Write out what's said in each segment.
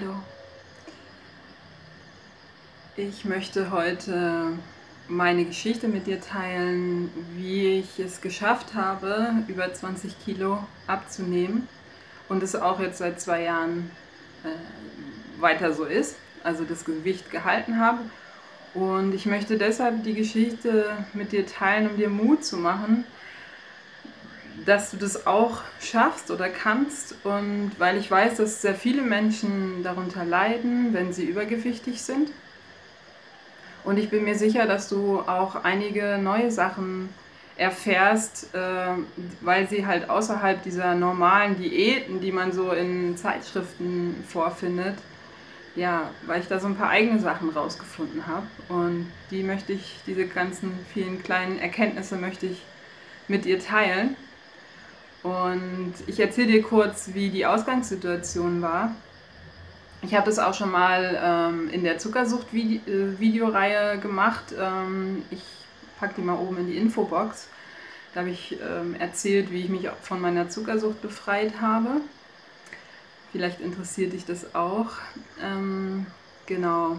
Hallo. Ich möchte heute meine Geschichte mit dir teilen, wie ich es geschafft habe, über 20 Kilo abzunehmen und es auch jetzt seit zwei Jahren äh, weiter so ist, also das Gewicht gehalten habe. Und ich möchte deshalb die Geschichte mit dir teilen, um dir Mut zu machen, dass du das auch schaffst oder kannst und weil ich weiß, dass sehr viele Menschen darunter leiden, wenn sie übergewichtig sind. Und ich bin mir sicher, dass du auch einige neue Sachen erfährst, äh, weil sie halt außerhalb dieser normalen Diäten, die man so in Zeitschriften vorfindet, ja, weil ich da so ein paar eigene Sachen rausgefunden habe. Und die möchte ich, diese ganzen vielen kleinen Erkenntnisse möchte ich mit dir teilen. Und ich erzähle dir kurz, wie die Ausgangssituation war. Ich habe das auch schon mal ähm, in der Zuckersucht-Videoreihe äh, gemacht. Ähm, ich packe die mal oben in die Infobox. Da habe ich ähm, erzählt, wie ich mich von meiner Zuckersucht befreit habe. Vielleicht interessiert dich das auch. Ähm, genau.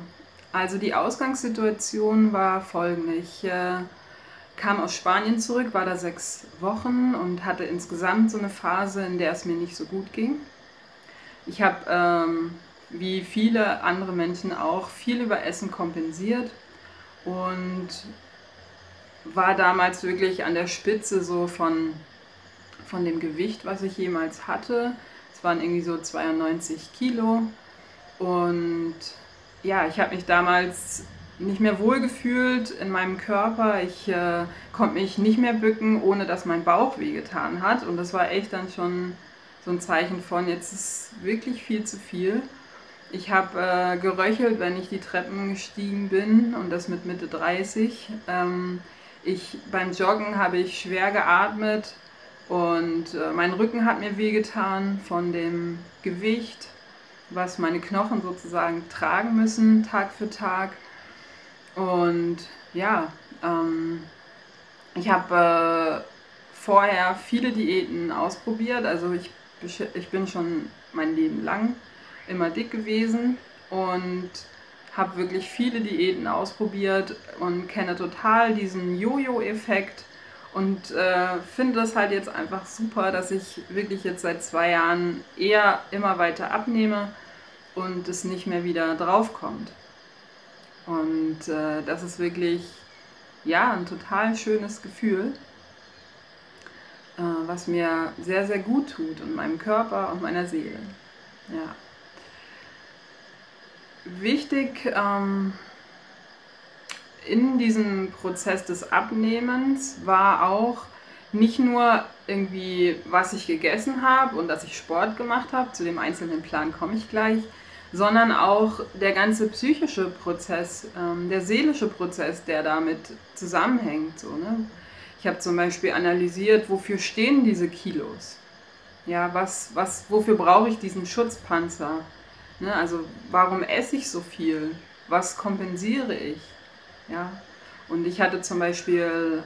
Also die Ausgangssituation war folgende. Ich äh, kam aus Spanien zurück, war da sechs Wochen und hatte insgesamt so eine Phase, in der es mir nicht so gut ging. Ich habe, ähm, wie viele andere Menschen auch, viel über Essen kompensiert und war damals wirklich an der Spitze so von, von dem Gewicht, was ich jemals hatte. Es waren irgendwie so 92 Kilo und ja, ich habe mich damals nicht mehr wohlgefühlt in meinem Körper. Ich äh, konnte mich nicht mehr bücken, ohne dass mein Bauch wehgetan hat. Und das war echt dann schon so ein Zeichen von, jetzt ist wirklich viel zu viel. Ich habe äh, geröchelt, wenn ich die Treppen gestiegen bin und das mit Mitte 30. Ähm, ich, beim Joggen habe ich schwer geatmet und äh, mein Rücken hat mir wehgetan von dem Gewicht, was meine Knochen sozusagen tragen müssen Tag für Tag. Und ja, ähm, ich habe äh, vorher viele Diäten ausprobiert. Also ich, ich bin schon mein Leben lang immer dick gewesen und habe wirklich viele Diäten ausprobiert und kenne total diesen Jojo-Effekt und äh, finde das halt jetzt einfach super, dass ich wirklich jetzt seit zwei Jahren eher immer weiter abnehme und es nicht mehr wieder draufkommt. Und äh, das ist wirklich, ja, ein total schönes Gefühl, äh, was mir sehr, sehr gut tut und meinem Körper und meiner Seele. Ja. Wichtig ähm, in diesem Prozess des Abnehmens war auch nicht nur irgendwie, was ich gegessen habe und dass ich Sport gemacht habe, zu dem einzelnen Plan komme ich gleich, sondern auch der ganze psychische Prozess, ähm, der seelische Prozess, der damit zusammenhängt. So, ne? Ich habe zum Beispiel analysiert, wofür stehen diese Kilos? Ja, was, was, wofür brauche ich diesen Schutzpanzer? Ne? Also warum esse ich so viel? Was kompensiere ich? Ja? Und ich hatte zum Beispiel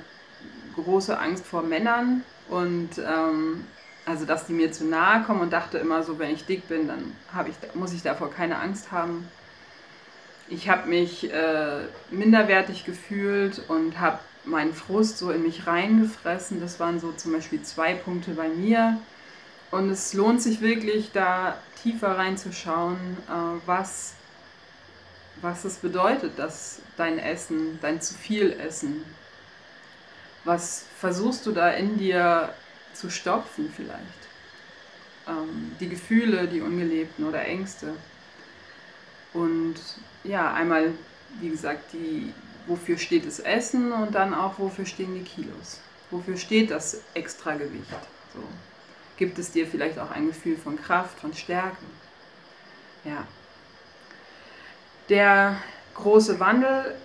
große Angst vor Männern und ähm, also dass die mir zu nahe kommen und dachte immer so, wenn ich dick bin, dann ich, muss ich davor keine Angst haben. Ich habe mich äh, minderwertig gefühlt und habe meinen Frust so in mich reingefressen. Das waren so zum Beispiel zwei Punkte bei mir. Und es lohnt sich wirklich, da tiefer reinzuschauen, äh, was, was es bedeutet, dass dein Essen, dein zu viel Essen, was versuchst du da in dir zu stopfen vielleicht. Ähm, die Gefühle, die ungelebten oder Ängste. Und ja, einmal, wie gesagt, die, wofür steht das Essen und dann auch, wofür stehen die Kilos. Wofür steht das Extragewicht? So. Gibt es dir vielleicht auch ein Gefühl von Kraft, von Stärke? Ja. Der große Wandel,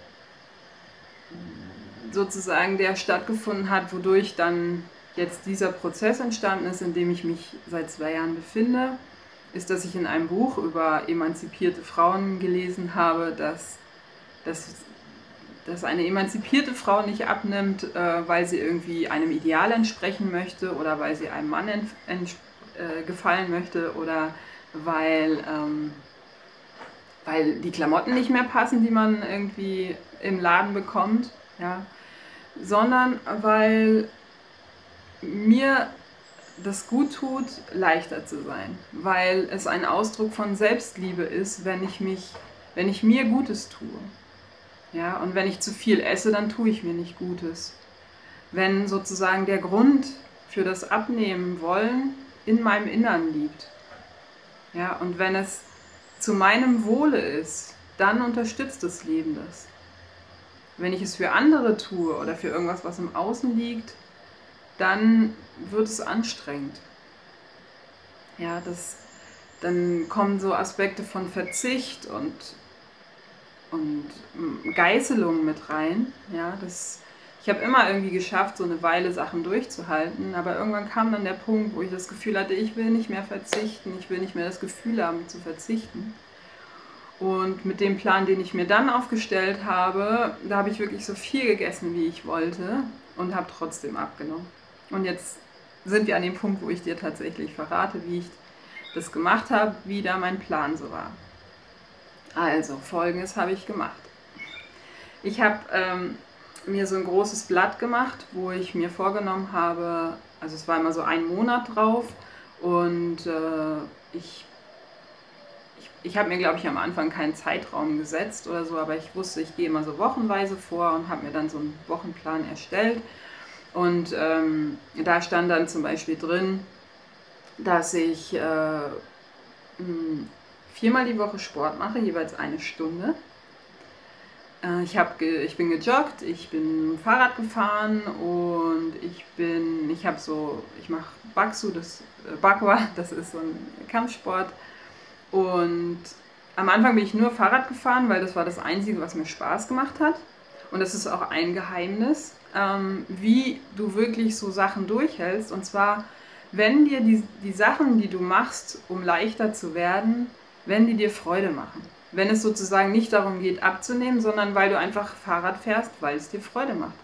sozusagen, der stattgefunden hat, wodurch dann jetzt dieser Prozess entstanden ist, in dem ich mich seit zwei Jahren befinde, ist, dass ich in einem Buch über emanzipierte Frauen gelesen habe, dass, dass, dass eine emanzipierte Frau nicht abnimmt, äh, weil sie irgendwie einem Ideal entsprechen möchte oder weil sie einem Mann äh, gefallen möchte oder weil, ähm, weil die Klamotten nicht mehr passen, die man irgendwie im Laden bekommt, ja, sondern weil mir das gut tut, leichter zu sein, weil es ein Ausdruck von Selbstliebe ist, wenn ich mich, wenn ich mir Gutes tue. Ja, und wenn ich zu viel esse, dann tue ich mir nicht Gutes. Wenn sozusagen der Grund für das Abnehmen wollen in meinem Innern liegt. Ja, und wenn es zu meinem Wohle ist, dann unterstützt das Leben das. Wenn ich es für andere tue oder für irgendwas, was im Außen liegt, dann wird es anstrengend. Ja, das, dann kommen so Aspekte von Verzicht und, und Geißelung mit rein. Ja, das, ich habe immer irgendwie geschafft, so eine Weile Sachen durchzuhalten, aber irgendwann kam dann der Punkt, wo ich das Gefühl hatte, ich will nicht mehr verzichten, ich will nicht mehr das Gefühl haben zu verzichten. Und mit dem Plan, den ich mir dann aufgestellt habe, da habe ich wirklich so viel gegessen, wie ich wollte und habe trotzdem abgenommen. Und jetzt sind wir an dem Punkt, wo ich dir tatsächlich verrate, wie ich das gemacht habe, wie da mein Plan so war. Also, folgendes habe ich gemacht. Ich habe ähm, mir so ein großes Blatt gemacht, wo ich mir vorgenommen habe, also es war immer so ein Monat drauf und äh, ich, ich, ich habe mir, glaube ich, am Anfang keinen Zeitraum gesetzt oder so, aber ich wusste, ich gehe immer so wochenweise vor und habe mir dann so einen Wochenplan erstellt und ähm, da stand dann zum Beispiel drin, dass ich äh, viermal die Woche Sport mache, jeweils eine Stunde. Äh, ich, hab ich bin gejoggt, ich bin Fahrrad gefahren und ich bin, ich habe so, ich mache Baksu, das äh, Bakwa, das ist so ein Kampfsport. Und am Anfang bin ich nur Fahrrad gefahren, weil das war das Einzige, was mir Spaß gemacht hat. Und das ist auch ein Geheimnis ähm, wie du wirklich so Sachen durchhältst. Und zwar, wenn dir die, die Sachen, die du machst, um leichter zu werden, wenn die dir Freude machen. Wenn es sozusagen nicht darum geht, abzunehmen, sondern weil du einfach Fahrrad fährst, weil es dir Freude macht.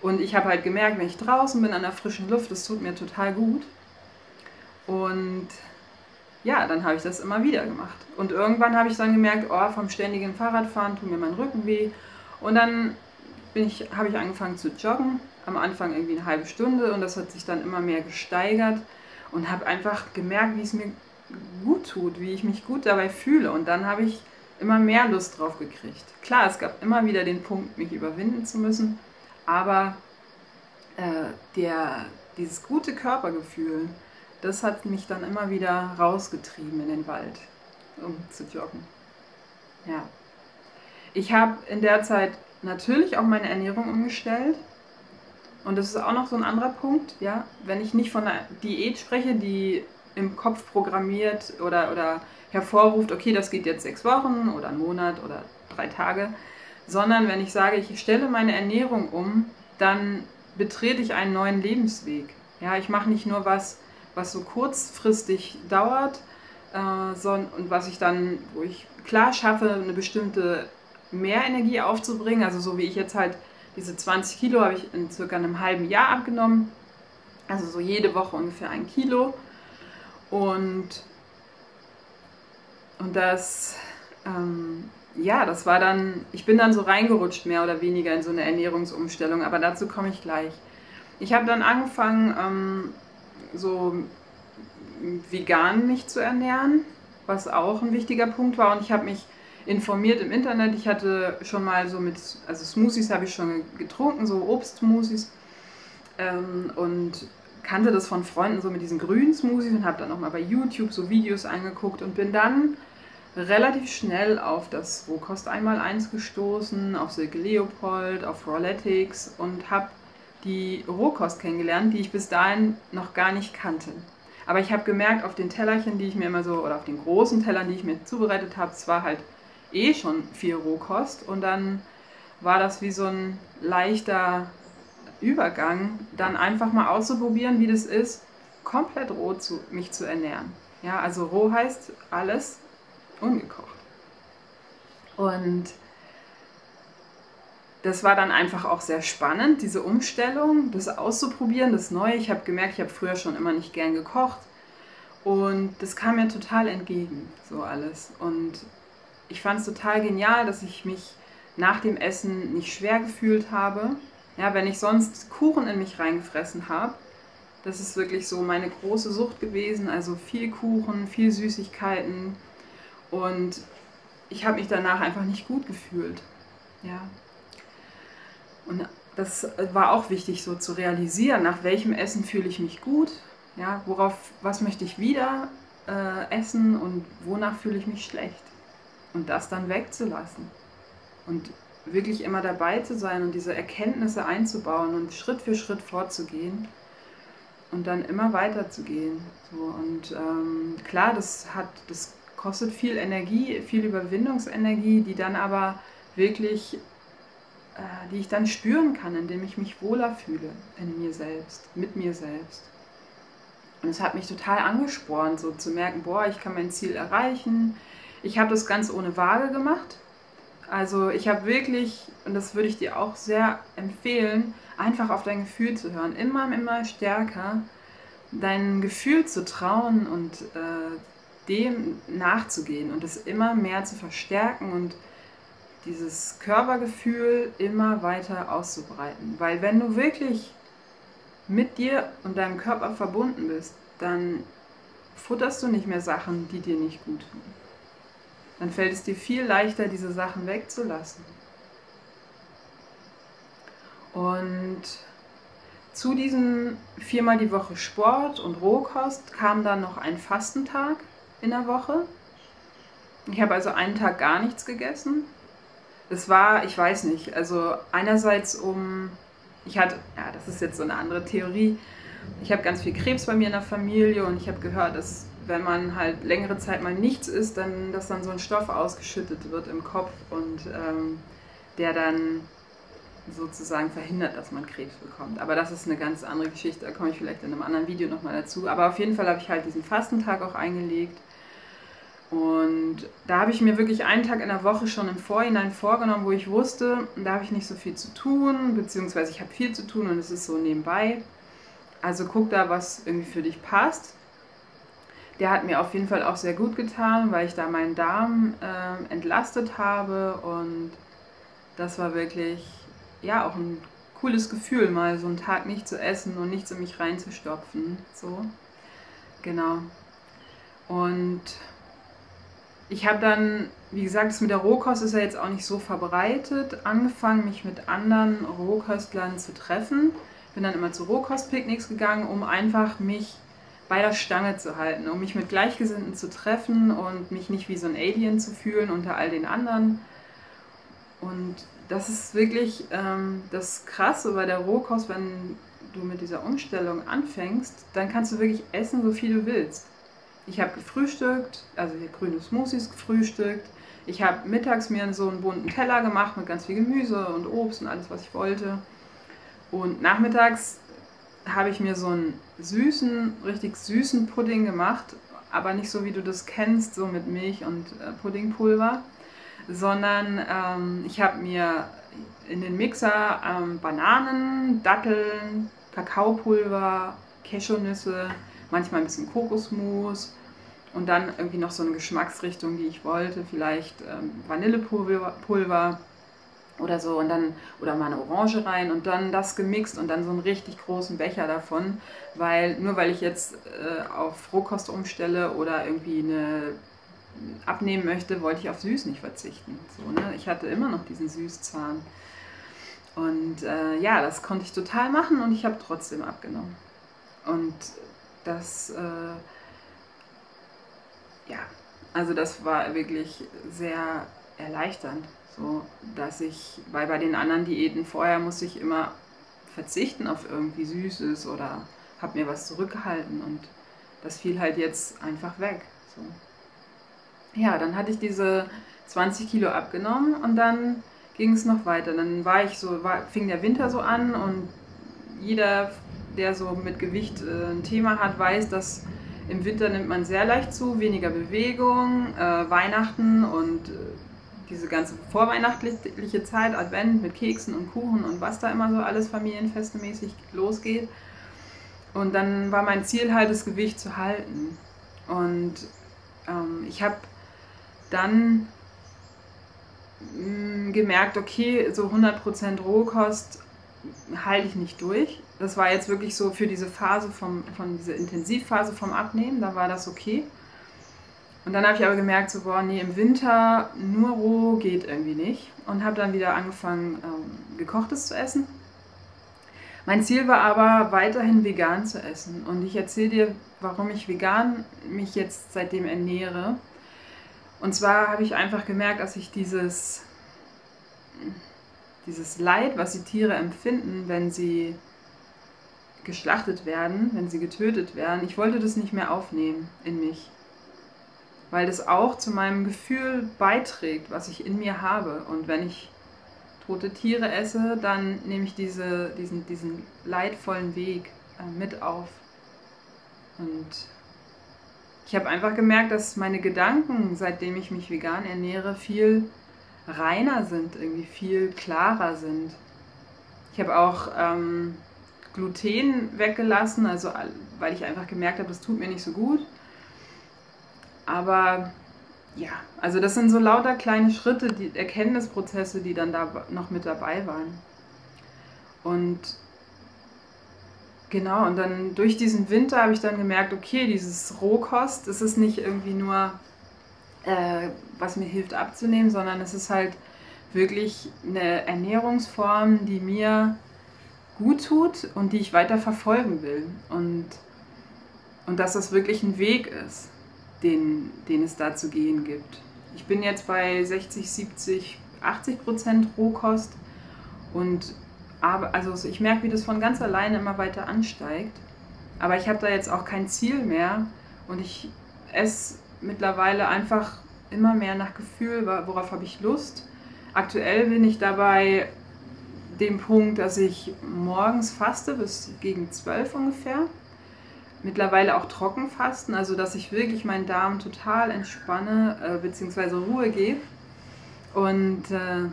Und ich habe halt gemerkt, wenn ich draußen bin an der frischen Luft, das tut mir total gut. Und ja, dann habe ich das immer wieder gemacht. Und irgendwann habe ich dann gemerkt, oh, vom ständigen Fahrradfahren tut mir mein Rücken weh. Und dann ich, habe ich angefangen zu joggen. Am Anfang irgendwie eine halbe Stunde und das hat sich dann immer mehr gesteigert und habe einfach gemerkt, wie es mir gut tut, wie ich mich gut dabei fühle. Und dann habe ich immer mehr Lust drauf gekriegt. Klar, es gab immer wieder den Punkt, mich überwinden zu müssen, aber äh, der, dieses gute Körpergefühl, das hat mich dann immer wieder rausgetrieben in den Wald, um zu joggen. Ja. Ich habe in der Zeit natürlich auch meine Ernährung umgestellt. Und das ist auch noch so ein anderer Punkt, ja, wenn ich nicht von einer Diät spreche, die im Kopf programmiert oder, oder hervorruft, okay, das geht jetzt sechs Wochen oder einen Monat oder drei Tage, sondern wenn ich sage, ich stelle meine Ernährung um, dann betrete ich einen neuen Lebensweg. Ja, ich mache nicht nur was, was so kurzfristig dauert, äh, sondern, und was ich dann, wo ich klar schaffe, eine bestimmte mehr Energie aufzubringen. Also so wie ich jetzt halt diese 20 Kilo habe ich in circa einem halben Jahr abgenommen. Also so jede Woche ungefähr ein Kilo. Und, und das, ähm, ja, das war dann, ich bin dann so reingerutscht mehr oder weniger in so eine Ernährungsumstellung, aber dazu komme ich gleich. Ich habe dann angefangen, ähm, so vegan mich zu ernähren, was auch ein wichtiger Punkt war. Und ich habe mich informiert im Internet. Ich hatte schon mal so mit, also Smoothies habe ich schon getrunken, so Obstsmoothies. Ähm, und kannte das von Freunden so mit diesen grünen Smoothies und habe dann auch mal bei YouTube so Videos angeguckt und bin dann relativ schnell auf das Rohkost einmal eins gestoßen, auf Silke Leopold, auf Roletics und habe die Rohkost kennengelernt, die ich bis dahin noch gar nicht kannte. Aber ich habe gemerkt, auf den Tellerchen, die ich mir immer so, oder auf den großen Tellern, die ich mir zubereitet habe, es war halt eh schon viel Rohkost und dann war das wie so ein leichter Übergang, dann einfach mal auszuprobieren, wie das ist, komplett roh zu, mich zu ernähren. Ja, also roh heißt alles ungekocht. Und das war dann einfach auch sehr spannend, diese Umstellung, das auszuprobieren, das Neue. Ich habe gemerkt, ich habe früher schon immer nicht gern gekocht und das kam mir total entgegen, so alles. Und ich fand es total genial, dass ich mich nach dem Essen nicht schwer gefühlt habe. Ja, wenn ich sonst Kuchen in mich reingefressen habe, das ist wirklich so meine große Sucht gewesen. Also viel Kuchen, viel Süßigkeiten. Und ich habe mich danach einfach nicht gut gefühlt. Ja. Und das war auch wichtig, so zu realisieren, nach welchem Essen fühle ich mich gut, ja, worauf, was möchte ich wieder äh, essen und wonach fühle ich mich schlecht. Und das dann wegzulassen. Und wirklich immer dabei zu sein und diese Erkenntnisse einzubauen und Schritt für Schritt vorzugehen und dann immer weiter zu gehen. So, und ähm, klar, das hat, das kostet viel Energie, viel Überwindungsenergie, die dann aber wirklich, äh, die ich dann spüren kann, indem ich mich wohler fühle in mir selbst, mit mir selbst. Und es hat mich total angespornt, so zu merken, boah, ich kann mein Ziel erreichen. Ich habe das ganz ohne Waage gemacht. Also ich habe wirklich, und das würde ich dir auch sehr empfehlen, einfach auf dein Gefühl zu hören. Immer, immer stärker dein Gefühl zu trauen und äh, dem nachzugehen und es immer mehr zu verstärken und dieses Körpergefühl immer weiter auszubreiten. Weil wenn du wirklich mit dir und deinem Körper verbunden bist, dann futterst du nicht mehr Sachen, die dir nicht gut tun. Dann fällt es dir viel leichter, diese Sachen wegzulassen. Und zu diesem viermal die Woche Sport und Rohkost kam dann noch ein Fastentag in der Woche. Ich habe also einen Tag gar nichts gegessen. Es war, ich weiß nicht, also einerseits um, ich hatte, ja, das ist jetzt so eine andere Theorie. Ich habe ganz viel Krebs bei mir in der Familie und ich habe gehört, dass wenn man halt längere Zeit mal nichts isst, dann, dass dann so ein Stoff ausgeschüttet wird im Kopf und ähm, der dann sozusagen verhindert, dass man Krebs bekommt. Aber das ist eine ganz andere Geschichte, da komme ich vielleicht in einem anderen Video nochmal dazu. Aber auf jeden Fall habe ich halt diesen Fastentag auch eingelegt. Und da habe ich mir wirklich einen Tag in der Woche schon im Vorhinein vorgenommen, wo ich wusste, da habe ich nicht so viel zu tun, beziehungsweise ich habe viel zu tun und es ist so nebenbei. Also guck da, was irgendwie für dich passt. Der hat mir auf jeden Fall auch sehr gut getan, weil ich da meinen Darm äh, entlastet habe und das war wirklich ja auch ein cooles Gefühl, mal so einen Tag nicht zu essen und nichts in mich reinzustopfen. So, genau. Und ich habe dann, wie gesagt, das mit der Rohkost ist ja jetzt auch nicht so verbreitet, angefangen, mich mit anderen Rohköstlern zu treffen. Bin dann immer zu Rohkostpicknicks gegangen, um einfach mich bei der Stange zu halten, um mich mit Gleichgesinnten zu treffen und mich nicht wie so ein Alien zu fühlen unter all den anderen. Und das ist wirklich ähm, das Krasse bei der Rohkost, wenn du mit dieser Umstellung anfängst, dann kannst du wirklich essen, so viel du willst. Ich habe gefrühstückt, also hier grüne Smoothies gefrühstückt. Ich habe mittags mir so einen bunten Teller gemacht mit ganz viel Gemüse und Obst und alles, was ich wollte. Und nachmittags habe ich mir so einen süßen, richtig süßen Pudding gemacht, aber nicht so wie du das kennst, so mit Milch und äh, Puddingpulver, sondern ähm, ich habe mir in den Mixer ähm, Bananen, Datteln, Kakaopulver, Cashewnüsse, manchmal ein bisschen Kokosmus und dann irgendwie noch so eine Geschmacksrichtung, die ich wollte, vielleicht ähm, Vanillepulver Pulver oder so und dann oder mal eine Orange rein und dann das gemixt und dann so einen richtig großen Becher davon, weil nur weil ich jetzt äh, auf Rohkost umstelle oder irgendwie eine abnehmen möchte, wollte ich auf süß nicht verzichten. So, ne? Ich hatte immer noch diesen Süßzahn. Und äh, ja, das konnte ich total machen und ich habe trotzdem abgenommen. Und das, äh, ja, also das war wirklich sehr erleichternd. So, dass ich, weil bei den anderen Diäten vorher musste ich immer verzichten auf irgendwie Süßes oder habe mir was zurückgehalten und das fiel halt jetzt einfach weg. So ja, dann hatte ich diese 20 Kilo abgenommen und dann ging es noch weiter. Dann war ich so, war, fing der Winter so an und jeder, der so mit Gewicht äh, ein Thema hat, weiß, dass im Winter nimmt man sehr leicht zu, weniger Bewegung, äh, Weihnachten und äh, diese ganze vorweihnachtliche Zeit, Advent mit Keksen und Kuchen und was da immer so alles familienfestemäßig losgeht. Und dann war mein Ziel halt, das Gewicht zu halten. Und ähm, ich habe dann mh, gemerkt, okay, so 100% Rohkost halte ich nicht durch. Das war jetzt wirklich so für diese Phase vom, von dieser Intensivphase vom Abnehmen, da war das okay. Und dann habe ich aber gemerkt, so, boah, nee, im Winter nur roh geht irgendwie nicht. Und habe dann wieder angefangen, ähm, gekochtes zu essen. Mein Ziel war aber, weiterhin vegan zu essen. Und ich erzähle dir, warum ich vegan mich jetzt seitdem ernähre. Und zwar habe ich einfach gemerkt, dass ich dieses, dieses Leid, was die Tiere empfinden, wenn sie geschlachtet werden, wenn sie getötet werden, ich wollte das nicht mehr aufnehmen in mich. Weil das auch zu meinem Gefühl beiträgt, was ich in mir habe. Und wenn ich tote Tiere esse, dann nehme ich diese, diesen, diesen leidvollen Weg äh, mit auf. Und ich habe einfach gemerkt, dass meine Gedanken, seitdem ich mich vegan ernähre, viel reiner sind, irgendwie viel klarer sind. Ich habe auch ähm, Gluten weggelassen, also weil ich einfach gemerkt habe, das tut mir nicht so gut. Aber ja, also das sind so lauter kleine Schritte, die Erkenntnisprozesse, die dann da noch mit dabei waren. Und genau, und dann durch diesen Winter habe ich dann gemerkt, okay, dieses Rohkost, es ist nicht irgendwie nur, äh, was mir hilft abzunehmen, sondern es ist halt wirklich eine Ernährungsform, die mir gut tut und die ich weiter verfolgen will. Und, und dass das wirklich ein Weg ist den, den es da zu gehen gibt. Ich bin jetzt bei 60, 70, 80 Prozent Rohkost und also ich merke, wie das von ganz alleine immer weiter ansteigt. Aber ich habe da jetzt auch kein Ziel mehr und ich esse mittlerweile einfach immer mehr nach Gefühl, worauf habe ich Lust. Aktuell bin ich dabei dem Punkt, dass ich morgens faste bis gegen 12 ungefähr mittlerweile auch Trockenfasten, also dass ich wirklich meinen Darm total entspanne äh, bzw. Ruhe gebe. Und äh,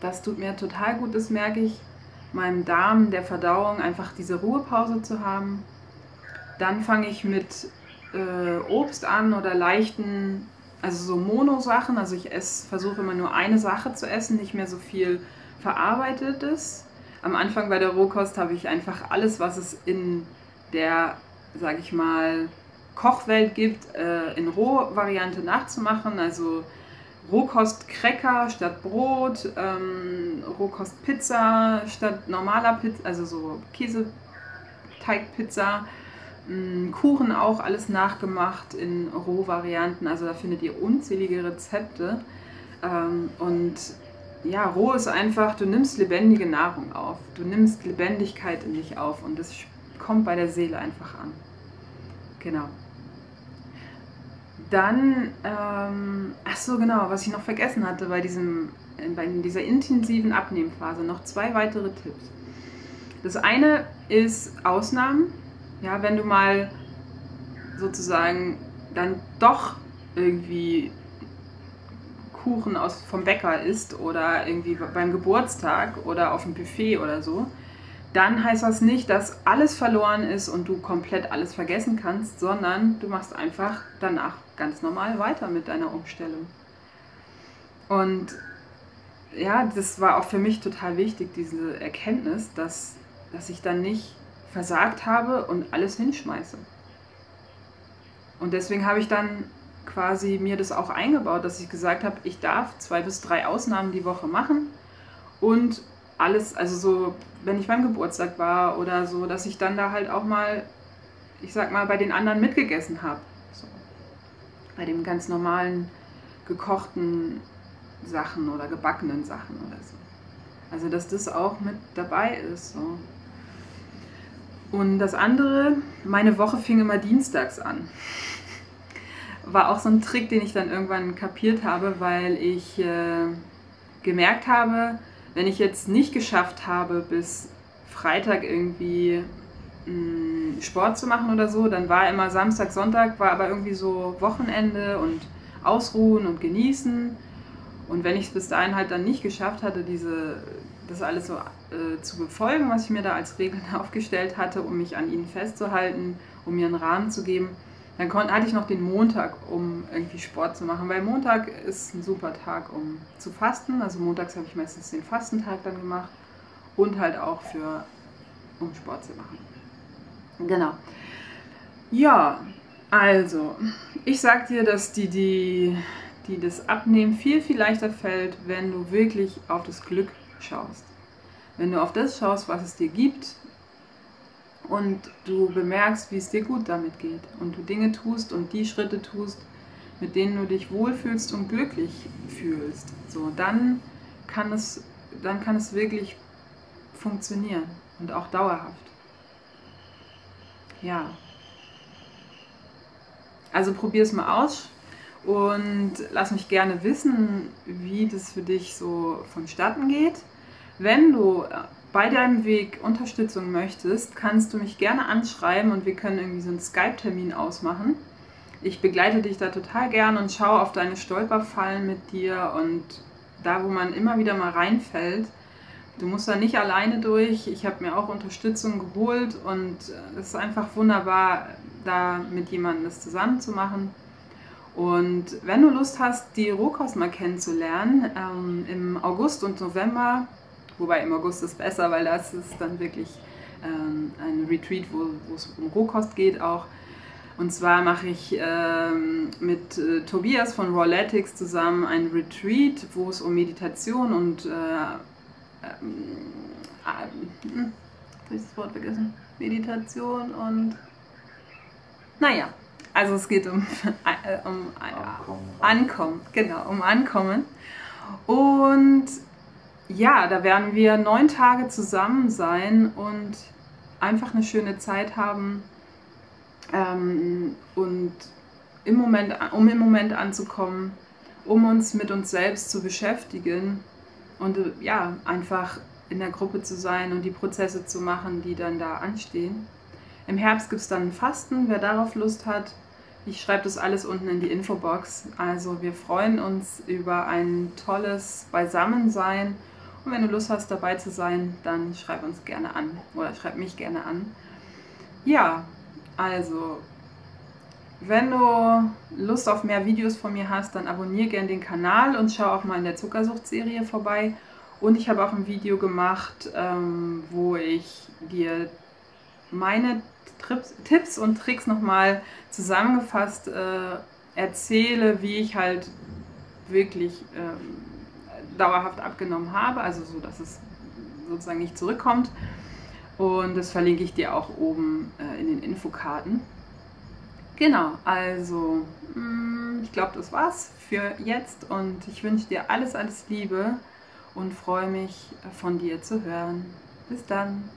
das tut mir total gut, das merke ich, meinem Darm, der Verdauung einfach diese Ruhepause zu haben. Dann fange ich mit äh, Obst an oder leichten, also so Mono-Sachen. Also ich versuche immer nur eine Sache zu essen, nicht mehr so viel verarbeitetes. Am Anfang bei der Rohkost habe ich einfach alles, was es in der, sage ich mal, Kochwelt gibt, äh, in Rohvariante nachzumachen. Also Rohkost-Cracker statt Brot, ähm, Rohkost-Pizza statt normaler Pizza, also so Käseteigpizza. Mm, Kuchen auch alles nachgemacht in Rohvarianten. Also da findet ihr unzählige Rezepte. Ähm, und ja, roh ist einfach, du nimmst lebendige Nahrung auf. Du nimmst Lebendigkeit in dich auf und das kommt bei der Seele einfach an. Genau. Dann, ähm, ach so genau, was ich noch vergessen hatte bei, diesem, bei dieser intensiven Abnehmphase, noch zwei weitere Tipps. Das eine ist Ausnahmen. Ja, wenn du mal sozusagen dann doch irgendwie Kuchen aus, vom Bäcker isst oder irgendwie beim Geburtstag oder auf dem Buffet oder so, dann heißt das nicht, dass alles verloren ist und du komplett alles vergessen kannst, sondern du machst einfach danach ganz normal weiter mit deiner Umstellung. Und ja, das war auch für mich total wichtig, diese Erkenntnis, dass, dass ich dann nicht versagt habe und alles hinschmeiße. Und deswegen habe ich dann quasi mir das auch eingebaut, dass ich gesagt habe, ich darf zwei bis drei Ausnahmen die Woche machen und alles, also so, wenn ich beim Geburtstag war oder so, dass ich dann da halt auch mal, ich sag mal, bei den anderen mitgegessen habe. So. Bei den ganz normalen gekochten Sachen oder gebackenen Sachen oder so. Also, dass das auch mit dabei ist. So. Und das andere, meine Woche fing immer dienstags an. War auch so ein Trick, den ich dann irgendwann kapiert habe, weil ich äh, gemerkt habe, wenn ich jetzt nicht geschafft habe, bis Freitag irgendwie mh, mm, Sport zu machen oder so, dann war immer Samstag, Sonntag, war aber irgendwie so Wochenende und Ausruhen und Genießen. Und wenn ich es bis dahin halt dann nicht geschafft hatte, diese, das alles so äh, zu befolgen, was ich mir da als Regeln aufgestellt hatte, um mich an ihnen festzuhalten, um mir einen Rahmen zu geben, Dann hatte ich noch den Montag, um irgendwie Sport zu machen, weil Montag ist ein super Tag, um zu fasten. Also montags habe ich meistens den Fastentag dann gemacht und halt auch für, um Sport zu machen. Genau. Ja, also, ich sag dir, dass die, die, die das Abnehmen viel, viel leichter fällt, wenn du wirklich auf das Glück schaust. Wenn du auf das schaust, was es dir gibt und du bemerkst, wie es dir gut damit geht und du Dinge tust und die Schritte tust, mit denen du dich wohlfühlst und glücklich fühlst, so dann kann es, dann kann es wirklich funktionieren und auch dauerhaft. Ja. Also probier es mal aus und lass mich gerne wissen, wie das für dich so vonstatten geht. Wenn du bei deinem Weg Unterstützung möchtest, kannst du mich gerne anschreiben und wir können irgendwie so einen Skype-Termin ausmachen. Ich begleite dich da total gern und schaue auf deine Stolperfallen mit dir und da, wo man immer wieder mal reinfällt. Du musst da nicht alleine durch. Ich habe mir auch Unterstützung geholt und es ist einfach wunderbar, da mit jemandem das zusammen zu machen. Und wenn du Lust hast, die Rohkost mal kennenzulernen, ähm, im August und November Wobei im August ist besser, weil das ist dann wirklich ähm, ein Retreat, wo, es um Rohkost geht auch. Und zwar mache ich ähm, mit äh, Tobias von Rawletics zusammen ein Retreat, wo es um Meditation und äh, ähm, äh, habe ich das Wort vergessen? Meditation und naja, also es geht um, äh, um Ankommen. Ankommen, genau, um Ankommen. Und ja, da werden wir neun Tage zusammen sein und einfach eine schöne Zeit haben ähm, und im Moment, um im Moment anzukommen, um uns mit uns selbst zu beschäftigen und äh, ja, einfach in der Gruppe zu sein und die Prozesse zu machen, die dann da anstehen. Im Herbst gibt es dann Fasten, wer darauf Lust hat. Ich schreibe das alles unten in die Infobox. Also wir freuen uns über ein tolles Beisammensein und wenn du Lust hast, dabei zu sein, dann schreib uns gerne an oder schreib mich gerne an. Ja, also, wenn du Lust auf mehr Videos von mir hast, dann abonniere gerne den Kanal und schau auch mal in der Zuckersucht-Serie vorbei. Und ich habe auch ein Video gemacht, ähm, wo ich dir meine Trips, Tipps und Tricks nochmal zusammengefasst äh, erzähle, wie ich halt wirklich ähm, dauerhaft abgenommen habe, also so, dass es sozusagen nicht zurückkommt. Und das verlinke ich dir auch oben äh, in den Infokarten. Genau, also mh, mm, ich glaube, das war's für jetzt und ich wünsche dir alles, alles Liebe und freue mich von dir zu hören. Bis dann.